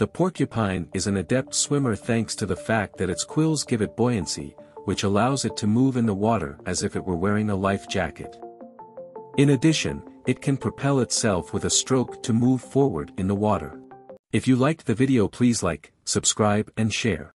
The porcupine is an adept swimmer thanks to the fact that its quills give it buoyancy, which allows it to move in the water as if it were wearing a life jacket. In addition, it can propel itself with a stroke to move forward in the water. If you liked the video please like, subscribe and share.